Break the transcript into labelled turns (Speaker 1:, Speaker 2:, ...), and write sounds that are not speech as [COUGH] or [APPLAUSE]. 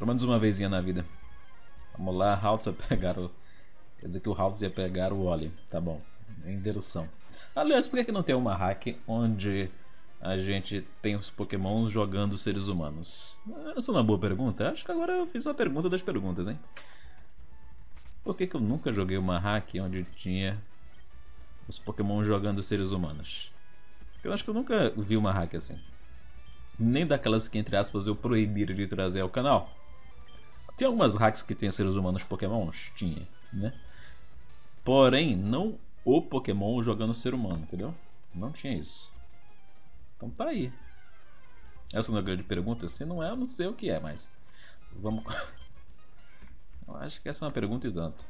Speaker 1: Pelo menos uma vezinha na vida. Vamos lá, Haltz vai pegar o. Quer dizer que o Haltz ia pegar o Oli. Tá bom. Em direção. Aliás, por que, que não tem uma hack onde a gente tem os pokémons jogando seres humanos? Essa é uma boa pergunta. Acho que agora eu fiz uma pergunta das perguntas, hein? Por que, que eu nunca joguei uma hack onde tinha os pokémons jogando seres humanos? Eu acho que eu nunca vi uma hack assim. Nem daquelas que, entre aspas, eu proibir de trazer ao canal. Tem algumas hacks que tem seres humanos pokémons? Tinha, né? Porém, não o Pokémon jogando ser humano, entendeu? Não tinha isso. Então tá aí. Essa não é a grande pergunta. Se não é, eu não sei o que é, mas. Vamos. [LAUGHS] Eu acho que essa é uma pergunta e tanto.